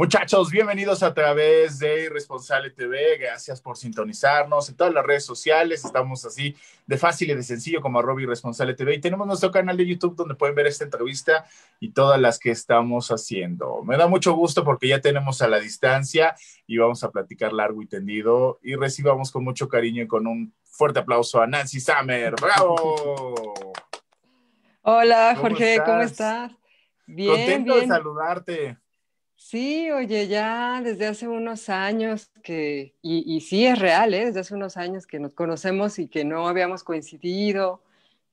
Muchachos, bienvenidos a través de Irresponsable TV. Gracias por sintonizarnos en todas las redes sociales. Estamos así de fácil y de sencillo como arroba Irresponsable TV. Y tenemos nuestro canal de YouTube donde pueden ver esta entrevista y todas las que estamos haciendo. Me da mucho gusto porque ya tenemos a la distancia y vamos a platicar largo y tendido. Y recibamos con mucho cariño y con un fuerte aplauso a Nancy Summer. ¡Bravo! Hola, Jorge, ¿cómo estás? Bien, Contento de saludarte. Sí, oye, ya desde hace unos años que, y, sí es real, ¿eh? desde hace unos años que nos conocemos y que no habíamos coincidido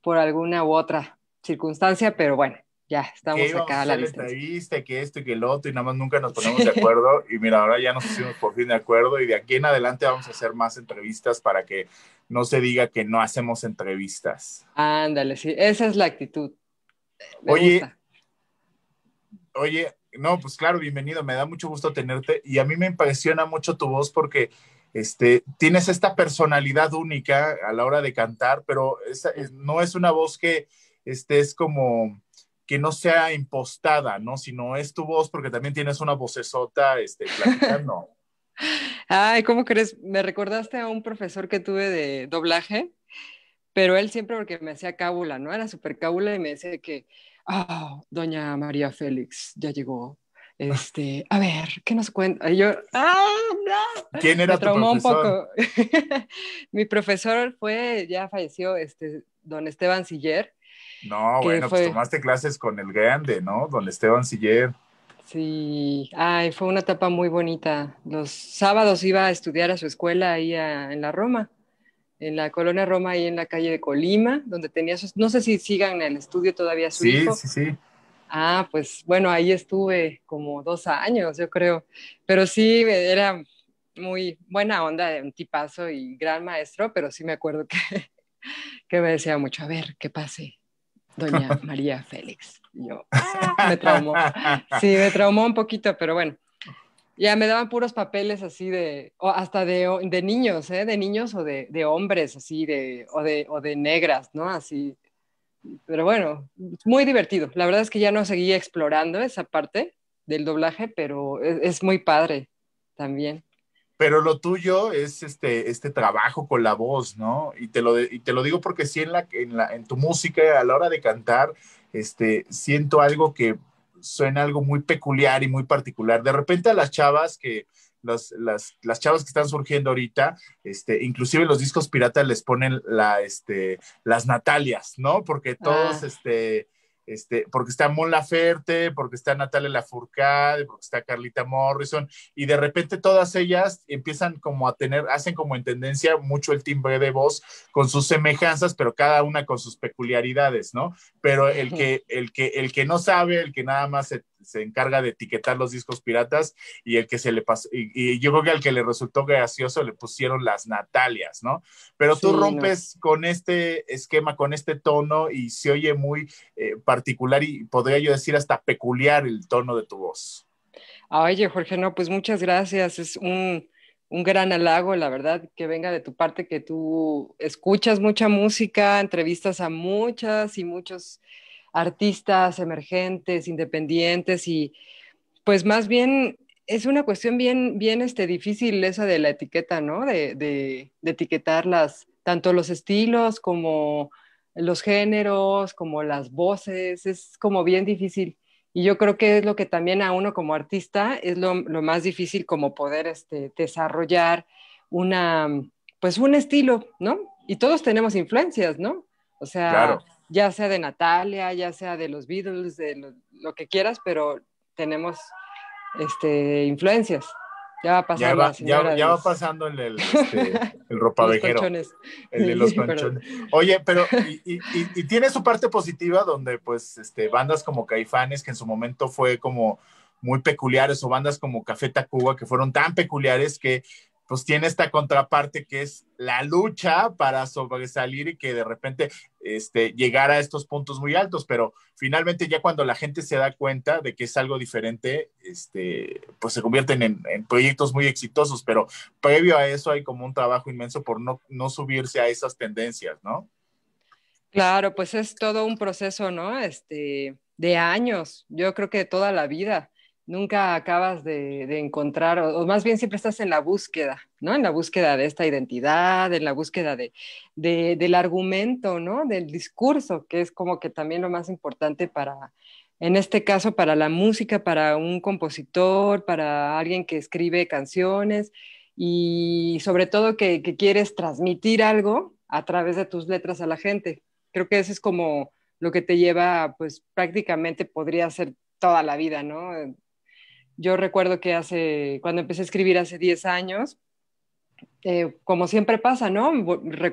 por alguna u otra circunstancia, pero bueno, ya estamos acá a la distancia. que esto y que el otro, y nada más nunca nos ponemos de acuerdo. Y mira, ahora ya nos pusimos por fin de acuerdo, y de aquí en adelante vamos a hacer más entrevistas para que no se diga que no hacemos entrevistas. Ándale, sí, esa es la actitud. oye, oye, no, pues claro, bienvenido, me da mucho gusto tenerte y a mí me impresiona mucho tu voz porque este, tienes esta personalidad única a la hora de cantar, pero no es una voz que este, es como que no sea impostada, ¿no? Sino es tu voz porque también tienes una vocesota este, platicando. Ay, ¿cómo crees? Me recordaste a un profesor que tuve de doblaje, pero él siempre porque me hacía cábula, ¿no? Era súper cábula y me decía que ah, doña María Félix ya llegó. Este, a ver, ¿qué nos cuenta? Y yo, ¡ah, no! ¿Quién era tu profesor? un poco. Mi profesor fue, ya falleció, este, don Esteban Siller. No, bueno, pues tomaste clases con el grande, ¿no? Don Esteban Siller. Sí, ay, fue una etapa muy bonita. Los sábados iba a estudiar a su escuela ahí en la Roma en la colonia Roma, ahí en la calle de Colima, donde tenía no sé si sigan en el estudio todavía su sí, Sí, sí, Ah, pues bueno, ahí estuve como dos años, yo creo. Pero sí, era muy buena onda, un tipazo y gran maestro, pero sí me acuerdo que, que me decía mucho, a ver, ¿qué pase? Doña María Félix. yo, ah, me traumó. Sí, me traumó un poquito, pero bueno. Ya me daban puros papeles así de, o hasta de, de niños, ¿eh? De niños o de, de, hombres, así, de, o, de, o de negras, ¿no? Así. Pero bueno, muy divertido. La verdad es que ya no seguí explorando esa parte del doblaje, pero es, muy padre también. Pero lo tuyo es este, este trabajo con la voz, ¿no? Y te lo, y te lo digo porque sí en, la, en, la, en tu música, a la hora de cantar, este, siento algo que suena algo muy peculiar y muy particular. De repente a las chavas que, las, las, las, chavas que están surgiendo ahorita, este, inclusive los discos piratas les ponen la, este, las Natalias, ¿no? Porque todos, ah. este, este, porque está Mon Laferte, porque está Natalia Lafourcade, porque está Carlita Morrison, y de repente todas ellas empiezan como a tener, hacen como en tendencia mucho el timbre de voz con sus semejanzas, pero cada una con sus peculiaridades, ¿no? Pero el que, el que, el que no sabe, el que nada más se, se encarga de etiquetar los discos piratas y el que se le pasó, y, yo creo que al que le resultó gracioso le pusieron las Natalias, ¿no? Pero tú rompes con este esquema, con este tono y se oye muy eh, particular y podría yo decir hasta peculiar el tono de tu voz. Oye, Jorge, no, pues muchas gracias. Es un, un gran halago, la verdad, que venga de tu parte, que tú escuchas mucha música, entrevistas a muchas y muchos artistas emergentes, independientes y pues más bien es una cuestión bien, bien este, difícil esa de la etiqueta, ¿no? De, de, etiquetar las, tanto los estilos como los géneros, como las voces, es como bien difícil. Y yo creo que es lo que también a uno como artista es lo, lo más difícil como poder este, desarrollar una, pues un estilo, ¿no? Y todos tenemos influencias, ¿no? O sea, ya sea de Natalia, ya sea de los Beatles, de lo, que quieras, pero tenemos este, influencias. Ya va pasando. Ya va, pasando el, el, este, el ropavejero. el de los conchones. Oye, pero y, y, tiene su parte positiva donde pues este, bandas como Caifanes, que en su momento fue como muy peculiares, o bandas como Café Tacuba, que fueron tan peculiares que pues tiene esta contraparte que es la lucha para sobresalir y que de repente este, llegar a estos puntos muy altos, pero finalmente ya cuando la gente se da cuenta de que es algo diferente, este, pues se convierten en, proyectos muy exitosos, pero previo a eso hay como un trabajo inmenso por no, no subirse a esas tendencias, ¿no? Claro, pues es todo un proceso, ¿no? Este, de años, yo creo que toda la vida nunca acabas de, encontrar, o, más bien siempre estás en la búsqueda, ¿no? En la búsqueda de esta identidad, en la búsqueda de, del argumento, ¿no? Del discurso, que es como que también lo más importante para, en este caso, para la música, para un compositor, para alguien que escribe canciones y sobre todo que, que quieres transmitir algo a través de tus letras a la gente. Creo que eso es como lo que te lleva, pues prácticamente podría ser toda la vida, ¿no? Yo recuerdo que hace, cuando empecé a escribir hace 10 años, eh, como siempre pasa, ¿no?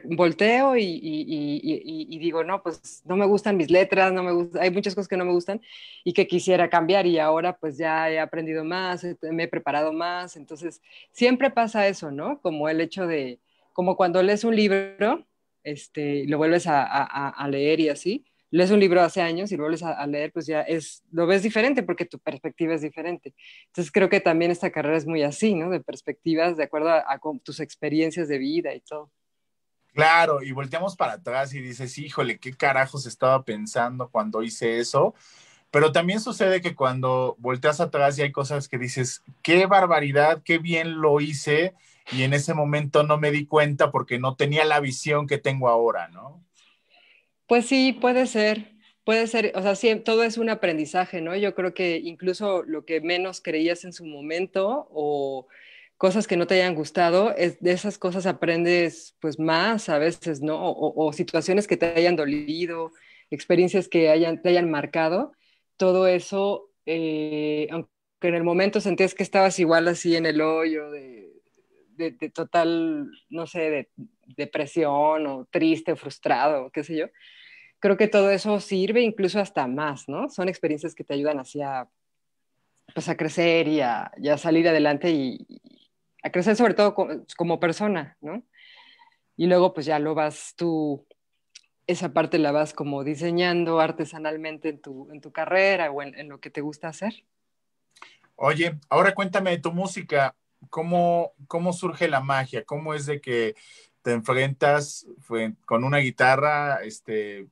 Volteo y, digo, no, pues no me gustan mis letras, no me gusta, hay muchas cosas que no me gustan y que quisiera cambiar y ahora pues ya he aprendido más, me he preparado más, entonces siempre pasa eso, ¿no? Como el hecho de, como cuando lees un libro, este, lo vuelves a, a leer y así, lees un libro hace años y lo vuelves a, leer, pues ya es, lo ves diferente porque tu perspectiva es diferente. Entonces creo que también esta carrera es muy así, ¿no? De perspectivas, de acuerdo a, tus experiencias de vida y todo. Claro, y volteamos para atrás y dices, híjole, ¿qué carajos estaba pensando cuando hice eso? Pero también sucede que cuando volteas atrás y hay cosas que dices, qué barbaridad, qué bien lo hice, y en ese momento no me di cuenta porque no tenía la visión que tengo ahora, ¿no? Pues sí, puede ser, puede ser, o sea, sí, todo es un aprendizaje, ¿no? Yo creo que incluso lo que menos creías en su momento o cosas que no te hayan gustado, es, de esas cosas aprendes pues más a veces, ¿no? O, situaciones que te hayan dolido, experiencias que hayan, te hayan marcado, todo eso, eh, aunque en el momento sentías que estabas igual así en el hoyo de, de, de total, no sé, de depresión o triste, frustrado, qué sé yo. Creo que todo eso sirve incluso hasta más, ¿no? Son experiencias que te ayudan así a, pues a crecer y a, salir adelante y, a crecer sobre todo como, persona, ¿no? Y luego pues ya lo vas tú, esa parte la vas como diseñando artesanalmente en tu, en tu carrera o en, en lo que te gusta hacer. Oye, ahora cuéntame de tu música. ¿Cómo, ¿Cómo surge la magia? ¿Cómo es de que te enfrentas con una guitarra, este,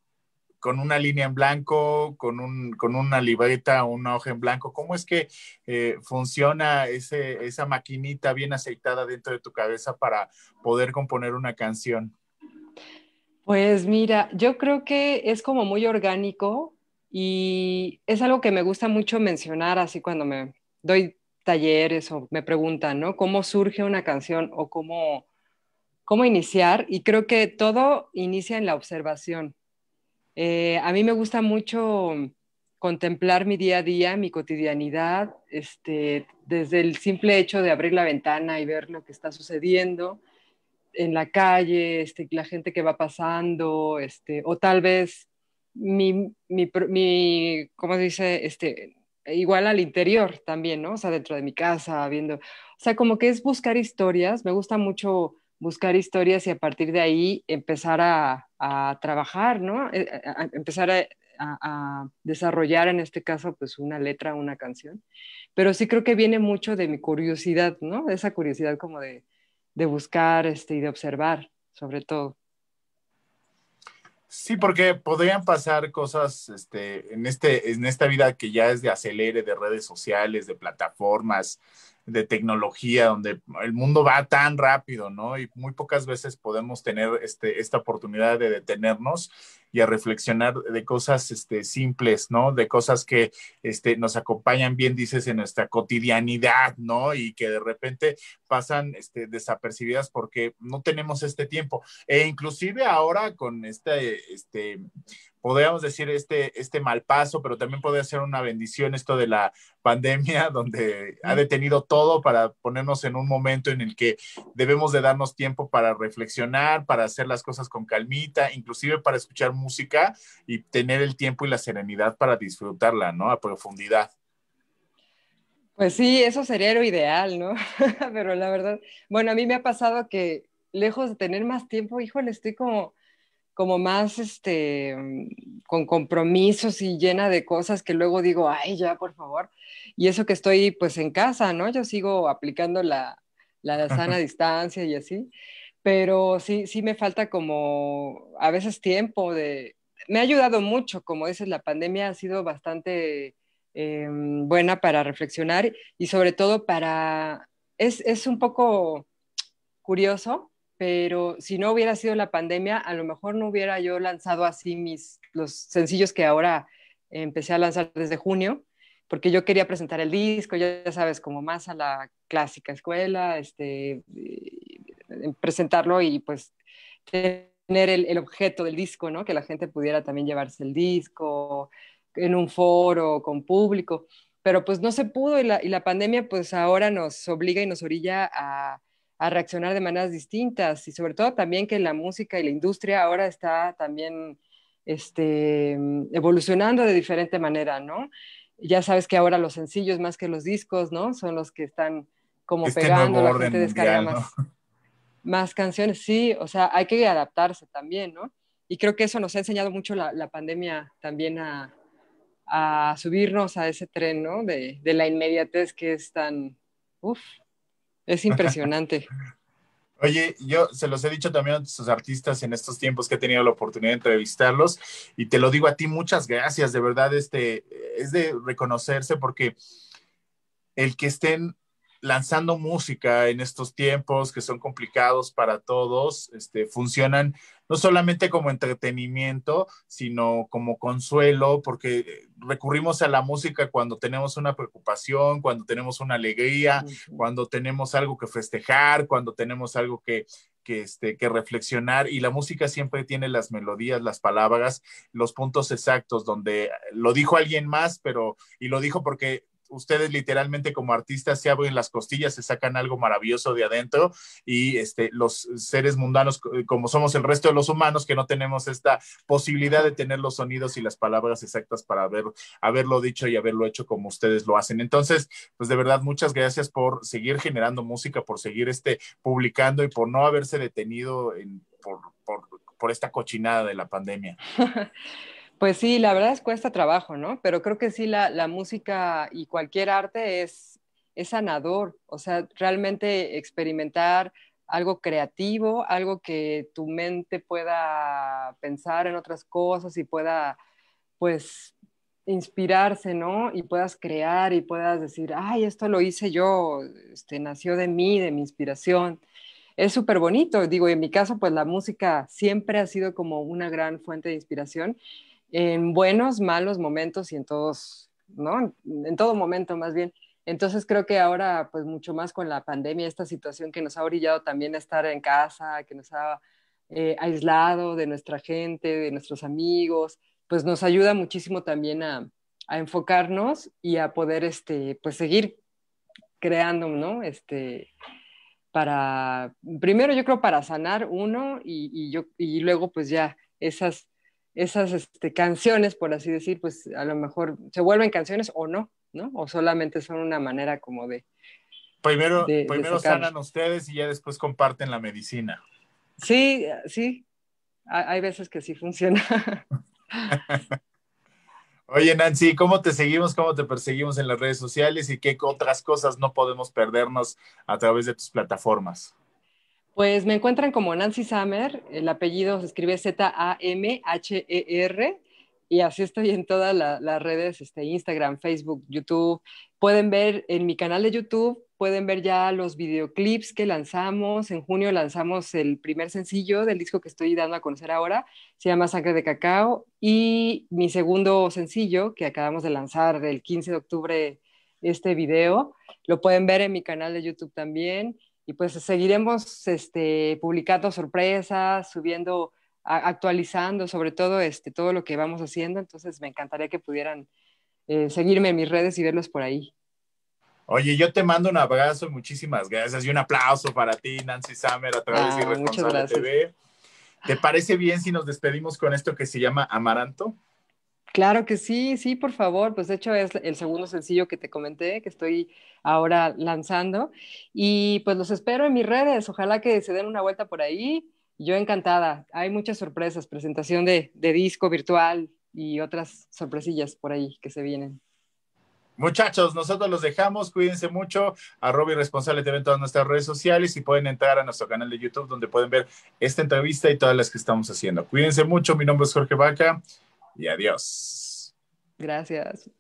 con una línea en blanco, con, un, con una libreta una hoja en blanco? ¿Cómo es que eh, funciona esa maquinita bien aceitada dentro de tu cabeza para poder componer una canción? Pues mira, yo creo que es como muy orgánico y es algo que me gusta mucho mencionar así cuando me doy talleres o me preguntan, ¿no? ¿Cómo surge una canción o cómo cómo iniciar y creo que todo inicia en la observación. Eh, a mí me gusta mucho contemplar mi día a día, mi cotidianidad, este, desde el simple hecho de abrir la ventana y ver lo que está sucediendo en la calle, este, la gente que va pasando, este, o tal vez mi, mi, mi, ¿cómo se dice? Este, igual al interior también, ¿no? O sea, dentro de mi casa, viendo, o sea, como que es buscar historias, me gusta mucho buscar historias y a partir de ahí empezar a, trabajar, ¿no? Eh, eh, empezar a, desarrollar en este caso pues una letra, una canción. Pero sí creo que viene mucho de mi curiosidad, ¿no? De esa curiosidad como de, buscar este, y de observar, sobre todo. Sí, porque podrían pasar cosas este, en, este, en esta vida que ya es de acelere, de redes sociales, de plataformas, de tecnología, donde el mundo va tan rápido, ¿no? Y muy pocas veces podemos tener este, esta oportunidad de detenernos y a reflexionar de cosas este, simples, ¿no? De cosas que este, nos acompañan, bien dices, en nuestra cotidianidad, ¿no? Y que de repente pasan este, desapercibidas porque no tenemos este tiempo. E inclusive ahora con este, este podríamos decir, este, este mal paso, pero también puede ser una bendición esto de la pandemia, donde ha detenido todo para ponernos en un momento en el que debemos de darnos tiempo para reflexionar, para hacer las cosas con calmita, inclusive para escuchar música y tener el tiempo y la serenidad para disfrutarla, ¿no? A profundidad. Pues sí, eso sería lo ideal, ¿no? pero la verdad, bueno, a mí me ha pasado que lejos de tener más tiempo, híjole, estoy como como más este, con compromisos y llena de cosas que luego digo, ay, ya, por favor. Y eso que estoy pues en casa, ¿no? Yo sigo aplicando la, la sana distancia y así, pero sí, sí me falta como a veces tiempo de... Me ha ayudado mucho, como dices, la pandemia ha sido bastante em, buena para reflexionar y sobre todo para... Es, es un poco curioso, pero si no hubiera sido la pandemia, a lo mejor no hubiera yo lanzado así mis, los sencillos que ahora empecé a lanzar desde junio, porque yo quería presentar el disco, ya sabes, como más a la clásica escuela, este, presentarlo y pues tener el, objeto del disco, ¿no? Que la gente pudiera también llevarse el disco en un foro con público, pero pues no se pudo y la, y la pandemia pues ahora nos obliga y nos orilla a, a, reaccionar de maneras distintas y sobre todo también que la música y la industria ahora está también este, evolucionando de diferente manera, ¿no? Ya sabes que ahora los sencillos más que los discos, ¿no? Son los que están como este pegando, la gente descarga más más canciones, sí, o sea, hay que adaptarse también, ¿no? Y creo que eso nos ha enseñado mucho la, pandemia también a, subirnos a ese tren, ¿no? De, la inmediatez que es tan, uff, es impresionante. Oye, yo se los he dicho también a sus artistas en estos tiempos que he tenido la oportunidad de entrevistarlos y te lo digo a ti, muchas gracias, de verdad, este, es de reconocerse porque el que estén lanzando música en estos tiempos que son complicados para todos, este, funcionan no solamente como entretenimiento, sino como consuelo, porque recurrimos a la música cuando tenemos una preocupación, cuando tenemos una alegría, cuando tenemos algo que festejar, cuando tenemos algo que, que, este, que reflexionar y la música siempre tiene las melodías, las palabras, los puntos exactos donde lo dijo alguien más, pero y lo dijo porque ustedes literalmente como artistas se abren las costillas, se sacan algo maravilloso de adentro y este, los seres mundanos, como somos el resto de los humanos, que no tenemos esta posibilidad de tener los sonidos y las palabras exactas para haber, haberlo dicho y haberlo hecho como ustedes lo hacen. Entonces, pues de verdad, muchas gracias por seguir generando música, por seguir este, publicando y por no haberse detenido en, por, por, por esta cochinada de la pandemia. Pues sí, la verdad es cuesta trabajo, ¿no? Pero creo que sí, la, música y cualquier arte es, es sanador, o sea, realmente experimentar algo creativo, algo que tu mente pueda pensar en otras cosas y pueda, pues, inspirarse, ¿no? Y puedas crear y puedas decir, ay, esto lo hice yo, este, nació de mí, de mi inspiración. Es súper bonito, digo, en mi caso, pues la música siempre ha sido como una gran fuente de inspiración en buenos, malos momentos y en todos, ¿no? En todo momento más bien. Entonces creo que ahora, pues mucho más con la pandemia, esta situación que nos ha orillado también a estar en casa, que nos ha eh, aislado de nuestra gente, de nuestros amigos, pues nos ayuda muchísimo también a, a enfocarnos y a poder, este, pues seguir creando, ¿no? Este, para, primero yo creo para sanar uno y, y, yo, y luego pues ya esas esas este, canciones, por así decir, pues a lo mejor se vuelven canciones o no, ¿no? O solamente son una manera como de... Primero, primero sanan ustedes y ya después comparten la medicina. Sí, sí, hay veces que sí funciona. Oye, Nancy, ¿cómo te seguimos? ¿Cómo te perseguimos en las redes sociales? ¿Y qué otras cosas no podemos perdernos a través de tus plataformas? Pues me encuentran como Nancy Summer, el apellido se escribe Z-A-M-H-E-R y así estoy en todas las redes, este, Instagram, Facebook, YouTube. Pueden ver en mi canal de YouTube, pueden ver ya los videoclips que lanzamos. En junio lanzamos el primer sencillo del disco que estoy dando a conocer ahora, se llama Sangre de Cacao, y mi segundo sencillo que acabamos de lanzar el 15 de octubre, este video, lo pueden ver en mi canal de YouTube también y pues seguiremos este, publicando sorpresas, subiendo, actualizando sobre todo este, todo lo que vamos haciendo. Entonces me encantaría que pudieran eh, seguirme en mis redes y verlos por ahí. Oye, yo te mando un abrazo y muchísimas gracias y un aplauso para ti, Nancy Summer, a través de ah, Irresponsable TV. ¿Te parece bien si nos despedimos con esto que se llama Amaranto? Claro que sí, sí, por favor. Pues de hecho es el segundo sencillo que te comenté, que estoy ahora lanzando. Y pues los espero en mis redes. Ojalá que se den una vuelta por ahí. Yo encantada. Hay muchas sorpresas, presentación de, disco virtual y otras sorpresillas por ahí que se vienen. Muchachos, nosotros los dejamos, cuídense mucho, arroba irresponsable TV en todas nuestras redes sociales y pueden entrar a nuestro canal de YouTube donde pueden ver esta entrevista y todas las que estamos haciendo. Cuídense mucho, mi nombre es Jorge Vaca y adiós. Gracias.